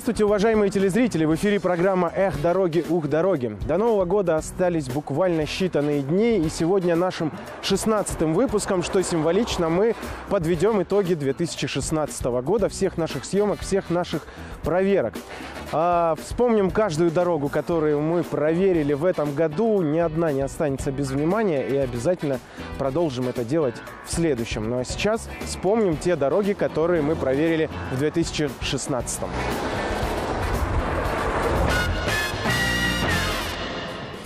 Здравствуйте, уважаемые телезрители! В эфире программа «Эх, дороги, ух, дороги». До Нового года остались буквально считанные дни, и сегодня нашим 16-м выпуском, что символично, мы подведем итоги 2016 года, всех наших съемок, всех наших проверок. А, вспомним каждую дорогу, которую мы проверили в этом году. Ни одна не останется без внимания, и обязательно продолжим это делать в следующем. Ну а сейчас вспомним те дороги, которые мы проверили в 2016.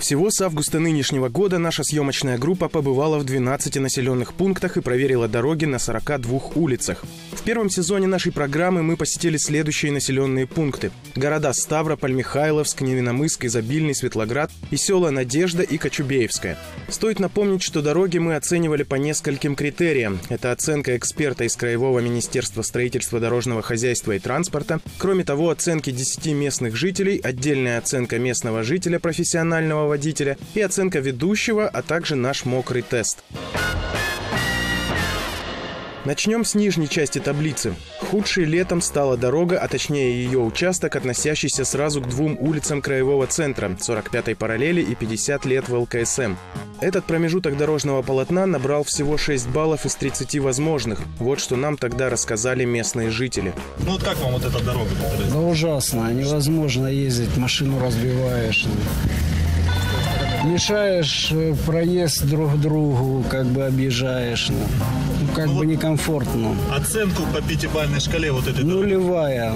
Всего с августа нынешнего года наша съемочная группа побывала в 12 населенных пунктах и проверила дороги на 42 улицах. В первом сезоне нашей программы мы посетили следующие населенные пункты. Города Ставрополь, Михайловск, Невиномыск, Изобильный, Светлоград и села Надежда и Кочубеевская. Стоит напомнить, что дороги мы оценивали по нескольким критериям. Это оценка эксперта из Краевого министерства строительства дорожного хозяйства и транспорта. Кроме того, оценки 10 местных жителей, отдельная оценка местного жителя профессионального водителя и оценка ведущего, а также наш мокрый тест. Начнем с нижней части таблицы. Худшей летом стала дорога, а точнее ее участок, относящийся сразу к двум улицам краевого центра – 45-й параллели и 50 лет в ЛКСМ. Этот промежуток дорожного полотна набрал всего 6 баллов из 30 возможных. Вот что нам тогда рассказали местные жители. Ну вот как вам вот эта дорога? Которая... Да ужасно, невозможно ездить, машину разбиваешь мешаешь э, проезд друг другу, как бы объезжаешь. Ну, как ну, бы некомфортно. Оценку по пятибалльной шкале вот этой Нулевая.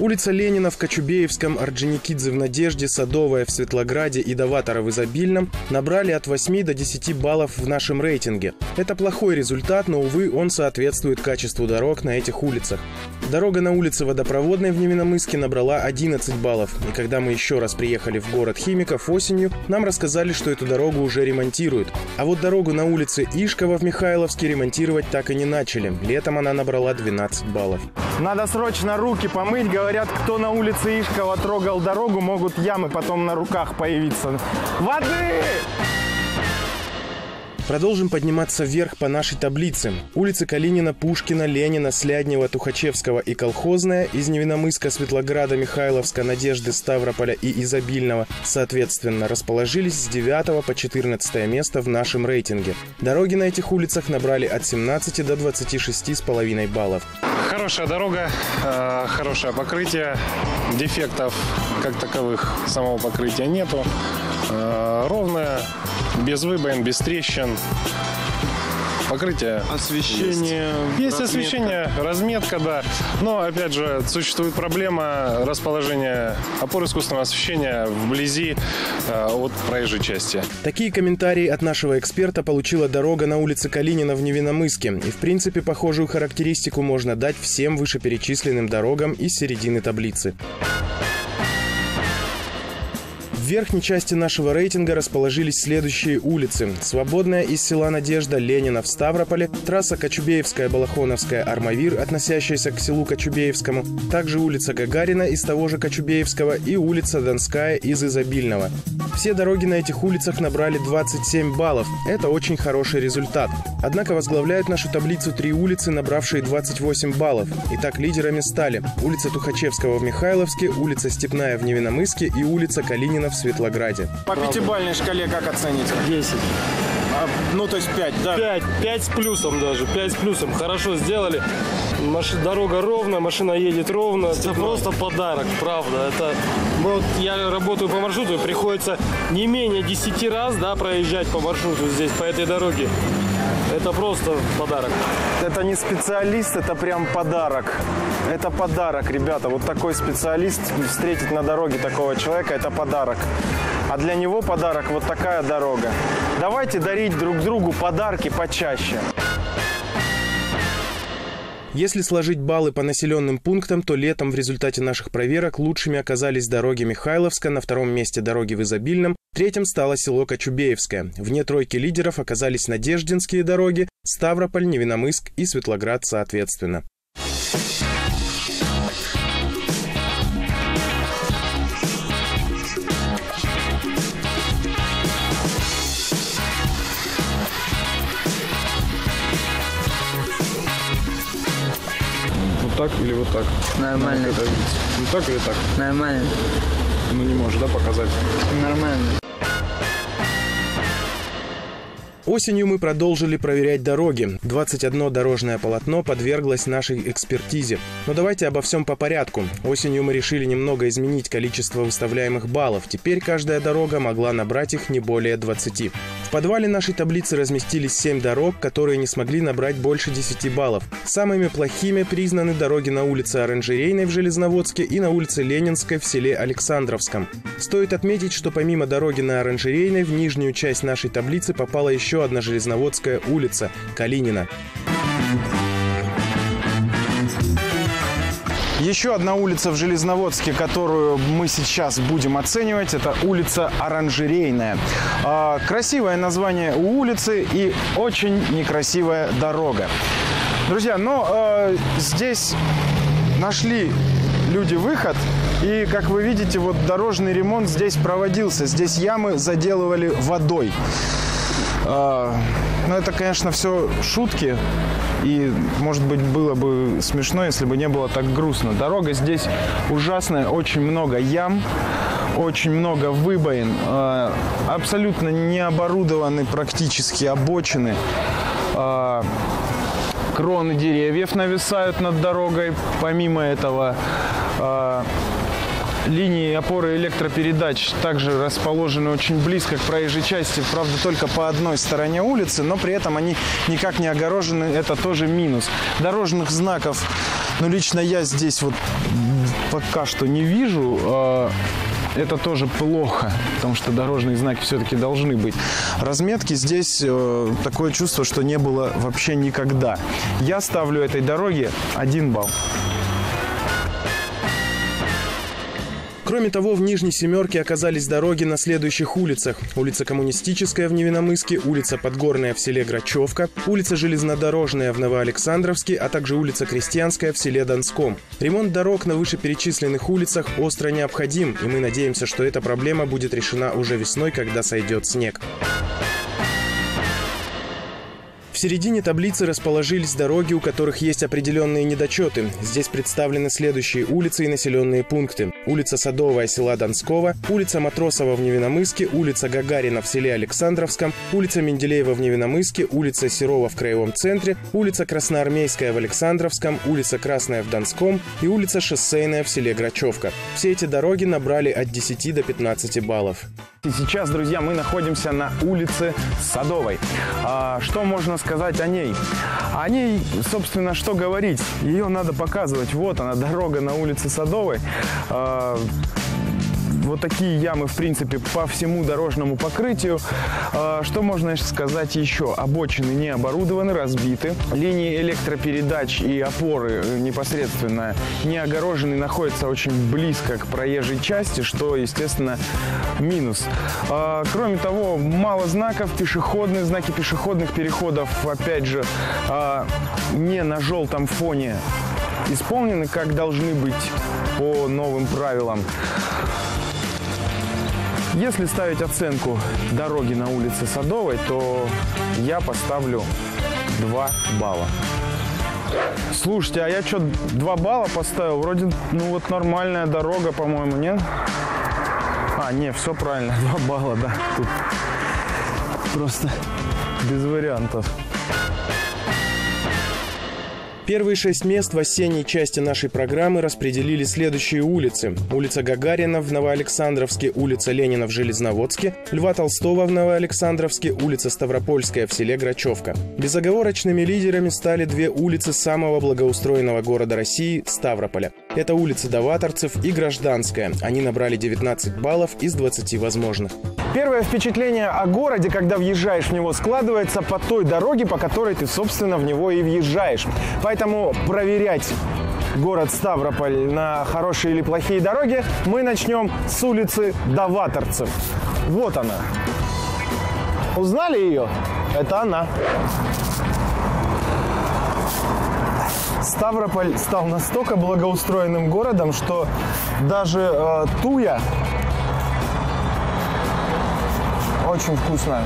Улица Ленина в Кочубеевском, Орджоникидзе в Надежде, Садовая в Светлограде и Даватора в Изобильном набрали от 8 до 10 баллов в нашем рейтинге. Это плохой результат, но, увы, он соответствует качеству дорог на этих улицах. Дорога на улице Водопроводной в Невиномыске набрала 11 баллов, и когда мы еще раз приехали в город Химиков осенью, нам рассказали, что эту дорогу уже ремонтируют. А вот дорогу на улице Ишкова в Михайловске ремонтировать так и не начали. Летом она набрала 12 баллов. Надо срочно руки помыть, говорят кто на улице Ишкова трогал дорогу, могут ямы потом на руках появиться. Воды! Продолжим подниматься вверх по нашей таблице. Улицы Калинина, Пушкина, Ленина, Сляднева, Тухачевского и Колхозная, из Невиномыска, Светлограда, Михайловска, Надежды, Ставрополя и Изобильного, соответственно, расположились с 9 по 14 место в нашем рейтинге. Дороги на этих улицах набрали от 17 до 26,5 баллов. Хорошая дорога, э, хорошее покрытие, дефектов как таковых самого покрытия нету. Э, ровная, без выбоин, без трещин. Покрытие. Освещение. Есть, есть освещение, разметка, да. Но, опять же, существует проблема расположения опор искусственного освещения вблизи э, от проезжей части. Такие комментарии от нашего эксперта получила дорога на улице Калинина в Невиномыске. И, в принципе, похожую характеристику можно дать всем вышеперечисленным дорогам из середины таблицы верхней части нашего рейтинга расположились следующие улицы. Свободная из села Надежда, Ленина в Ставрополе, трасса Кочубеевская, Балахоновская, Армавир, относящаяся к селу Кочубеевскому, также улица Гагарина из того же Кочубеевского и улица Донская из Изобильного. Все дороги на этих улицах набрали 27 баллов. Это очень хороший результат. Однако возглавляют нашу таблицу три улицы, набравшие 28 баллов. Итак, лидерами стали улица Тухачевского в Михайловске, улица Степная в Невиномыске и улица Калинина в Светлограде. По пятибалльной шкале как оценить? 10. А, ну, то есть 5, да? 5, 5 с плюсом даже, 5 с плюсом. Хорошо сделали. Маш... Дорога ровная, машина едет ровно. Это просто подарок, правда. Это вот я работаю по маршруту, приходится не менее 10 раз да, проезжать по маршруту здесь, по этой дороге. Это просто подарок. Это не специалист, это прям подарок. Это подарок, ребята. Вот такой специалист, встретить на дороге такого человека, это подарок. А для него подарок вот такая дорога. Давайте дарить друг другу подарки почаще. Если сложить баллы по населенным пунктам, то летом в результате наших проверок лучшими оказались дороги Михайловска, на втором месте дороги в Изобильном, третьим стало село Кочубеевское. Вне тройки лидеров оказались Надеждинские дороги, Ставрополь, Невиномыск и Светлоград соответственно. Так или вот так? Нормально. Ну так или так? Нормально. Ну не можешь, да, показать? Нормально. Осенью мы продолжили проверять дороги. 21 дорожное полотно подверглось нашей экспертизе. Но давайте обо всем по порядку. Осенью мы решили немного изменить количество выставляемых баллов. Теперь каждая дорога могла набрать их не более 20. В подвале нашей таблицы разместились 7 дорог, которые не смогли набрать больше 10 баллов. Самыми плохими признаны дороги на улице Оранжерейной в Железноводске и на улице Ленинской в селе Александровском. Стоит отметить, что помимо дороги на Оранжерейной в нижнюю часть нашей таблицы попала еще одна Железноводская улица – Калинина. Еще одна улица в Железноводске, которую мы сейчас будем оценивать, это улица Оранжерейная. А, красивое название у улицы и очень некрасивая дорога. Друзья, но э, здесь нашли люди выход. И, как вы видите, вот дорожный ремонт здесь проводился. Здесь ямы заделывали водой. А, ну, это, конечно, все шутки. И, может быть, было бы смешно, если бы не было так грустно. Дорога здесь ужасная, очень много ям, очень много выбоин, а, абсолютно не оборудованы практически обочины. А, кроны деревьев нависают над дорогой. Помимо этого, линии опоры электропередач также расположены очень близко к проезжей части, правда, только по одной стороне улицы, но при этом они никак не огорожены, это тоже минус. Дорожных знаков, ну, лично я здесь вот пока что не вижу, а, это тоже плохо, потому что дорожные знаки все-таки должны быть. Разметки здесь э, такое чувство, что не было вообще никогда. Я ставлю этой дороге один балл. Кроме того, в Нижней Семерке оказались дороги на следующих улицах. Улица Коммунистическая в Невиномыске, улица Подгорная в селе Грачевка, улица Железнодорожная в Новоалександровске, а также улица Крестьянская в селе Донском. Ремонт дорог на вышеперечисленных улицах остро необходим, и мы надеемся, что эта проблема будет решена уже весной, когда сойдет снег. Середине таблицы расположились дороги, у которых есть определенные недочеты. Здесь представлены следующие улицы и населенные пункты. Улица Садовая села Донского, улица Матросова в Невиномыске, улица Гагарина в селе Александровском, улица Менделеева в Невиномыске, улица Серова в Краевом центре, улица Красноармейская в Александровском, улица Красная в Донском и улица Шоссейная в селе Грачевка. Все эти дороги набрали от 10 до 15 баллов. И сейчас, друзья, мы находимся на улице Садовой. А, что можно сказать о ней? О ней, собственно, что говорить? Ее надо показывать. Вот она, дорога на улице Садовой. Вот такие ямы, в принципе, по всему дорожному покрытию. А, Что можно сказать еще? Обочины не оборудованы, разбиты. Линии электропередач и опоры э, непосредственно не огорожены, находятся очень близко к проезжей части, что, естественно, минус. А, Кроме того, мало знаков, пешеходные знаки пешеходных переходов, опять же, а, не на желтом фоне исполнены, как должны быть по новым правилам. Если ставить оценку дороги на улице Садовой, то я поставлю 2 балла. Слушайте, а я что, 2 балла поставил? Вроде, ну вот нормальная дорога, по-моему, нет? А, не, все правильно, 2 балла, да. Тут просто без вариантов. Первые шесть мест в осенней части нашей программы распределили следующие улицы. Улица Гагарина в Новоалександровске, улица Ленина в Железноводске, Льва Толстого в Новоалександровске, улица Ставропольская в селе Грачевка. Безоговорочными лидерами стали две улицы самого благоустроенного города России – Ставрополя. Это улица Даваторцев и Гражданская. Они набрали 19 баллов из 20 возможных. Первое впечатление о городе, когда въезжаешь в него, складывается по той дороге, по которой ты, собственно, в него и въезжаешь. Поэтому проверять город Ставрополь на хорошие или плохие дороги мы начнем с улицы Даваторцев. Вот она. Узнали ее? Это она. Ставрополь стал настолько благоустроенным городом, что даже э, туя очень вкусная.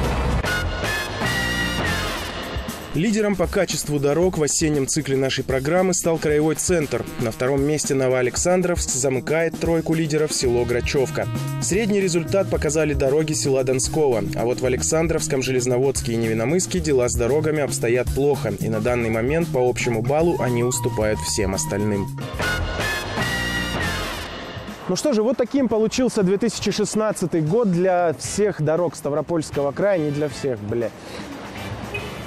Лидером по качеству дорог в осеннем цикле нашей программы стал Краевой центр. На втором месте Новоалександровск замыкает тройку лидеров село Грачевка. Средний результат показали дороги села Донского. А вот в Александровском, Железноводске и Невиномыске дела с дорогами обстоят плохо. И на данный момент по общему баллу они уступают всем остальным. Ну что же, вот таким получился 2016 год для всех дорог Ставропольского края, не для всех, бля.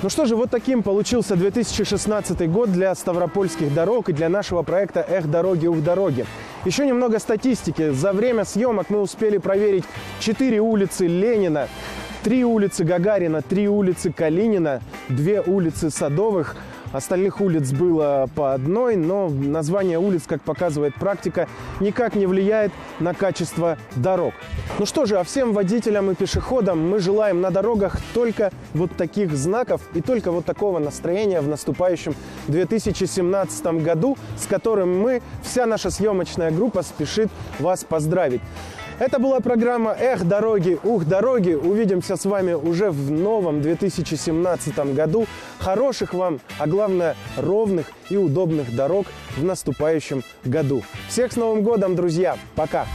Ну что же, вот таким получился 2016 год для ставропольских дорог и для нашего проекта «Эх, дороги, ух, дороги». Еще немного статистики. За время съемок мы успели проверить 4 улицы Ленина, 3 улицы Гагарина, 3 улицы Калинина, 2 улицы Садовых – Остальных улиц было по одной, но название улиц, как показывает практика, никак не влияет на качество дорог. Ну что же, а всем водителям и пешеходам мы желаем на дорогах только вот таких знаков и только вот такого настроения в наступающем 2017 году, с которым мы, вся наша съемочная группа спешит вас поздравить. Это была программа «Эх, дороги, ух, дороги». Увидимся с вами уже в новом 2017 году. Хороших вам, а главное, ровных и удобных дорог в наступающем году. Всех с Новым годом, друзья! Пока!